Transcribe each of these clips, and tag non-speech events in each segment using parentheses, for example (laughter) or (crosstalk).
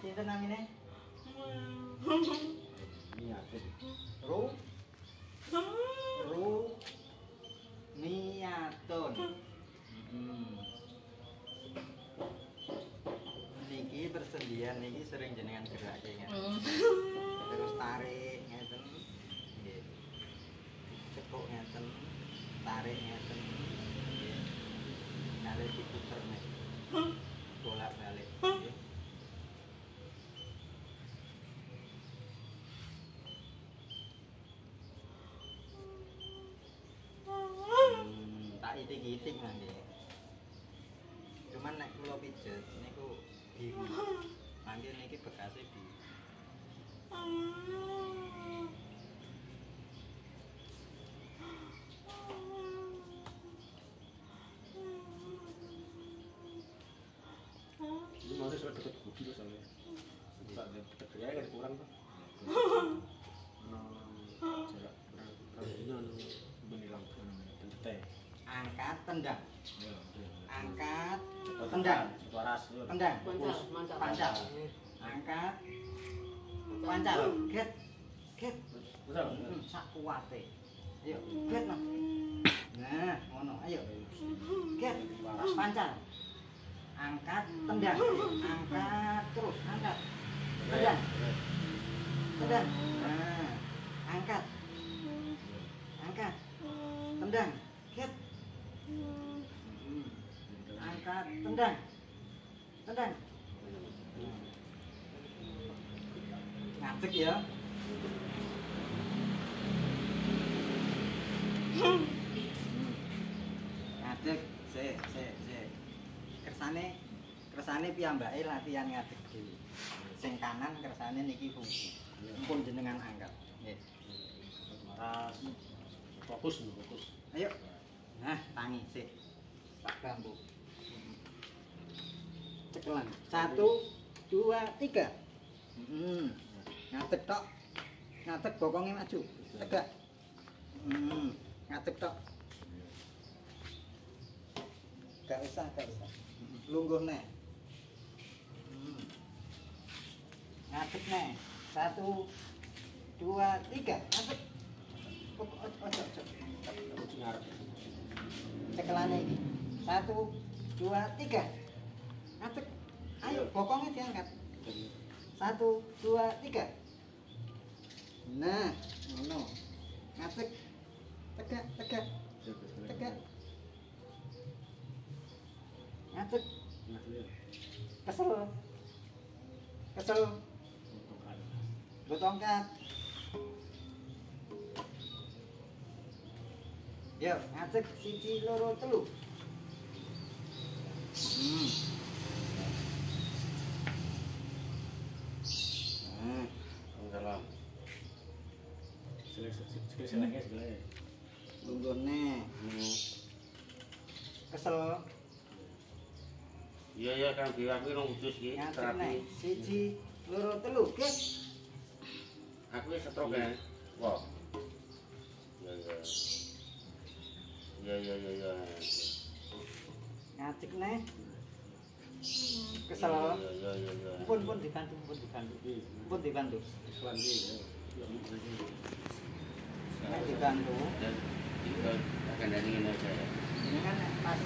sinten namine? Niatun. Ru Ru Niatun. Hmm. Niki persendian niki sering jenengan gerake ngeten. Itik-itik nanti. Cuman nek kula pijet niku biru. (laughs) Nanti niki bekasnya biru. Ini masih sudah deket budi loh soalnya. Tak deket gaya kan kurang tuh. No, jarak kurang kurang ini anu menilang dan teh. Angkat tendang. Angkat tendang. Tendang. Pancal. Angkat. Pancal. Get. Get. Hmm, sak kuwate. Ayo, get no. Nah, ngono. Ayo. Get. Pancal. Angkat, tendang. Angkat terus, Angkat, tendang. Tendang. Ngadeg ya. Ngadeg, sik, sik, sik. Kersane kersane piyambake latihan ngadeg dhewe. Sing kanan kersane niki fungsi. Mumpun jenengan angkat. Nggih. Fokus fokus. Ayo. Nah, tangi sik. Tak bambu. Cekelan. Satu, dua, tiga. Hmm. Ngadeg tok. Ngadeg bokongnya maju. Tegak. Hmm. Ngadeg tok. Gak usah, gak usah. Lungguh nih. Hmm. Ngadeg nih. Satu, dua, tiga. Ngadeg. Ojo, ojo, ojo. Aku cuma cekelane iki. Satu, dua, tiga. Ngadeg. Ayo, bokongnya diangkat. Satu, dua, tiga. Nah, ngono. Ngadeg. Tegak, tegak, tegak. Ngadeg. Kesel. Kesel. Gue Ya, ngatek siji loro telu. Hmm. Hmm. Enggak lah. Sik sik sik Iya ya Kang kan biwaku rong usus iki. Siji loro telu, guys. Aku wis setrok ae. Wah. Ya ya. Iya iya iya iya. Ngadeg nih. Kesel. Iya iya iya iya. Pun pun dibantu, pun dibantu. Pun dibantu. Ya, Nek dibantu. Dan akan dari ini aja ya. Ini kan pas.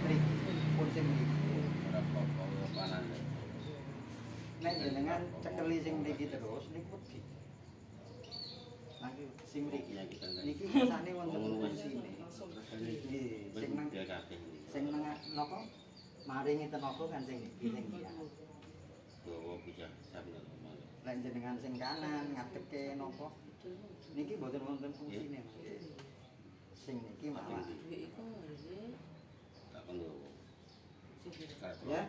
Mriki, pun sing mriki. Ora apa-apa panan. Nek jenengan cekeli sing mriki terus niku sing mriki. Iya kita. Niki kersane wonten fungsine. Nggih, sing nang kabeh. sing nang napa? Maringi tenaga kan sing iki sing iki. Bawa bisa sampe Lek jenengan sing kanan ngadeke napa? Niki mboten wonten fungsine. Sing niki malah iku tak kono. sing ya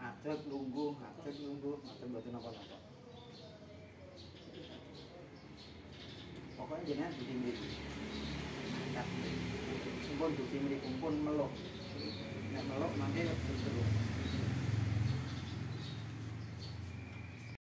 adeg lungguh, adeg lungguh, mboten mboten napa-napa. Pokoknya jenengan di. Angkat. Sumpun di mriki pun meluk. Nek meluk mangke terus.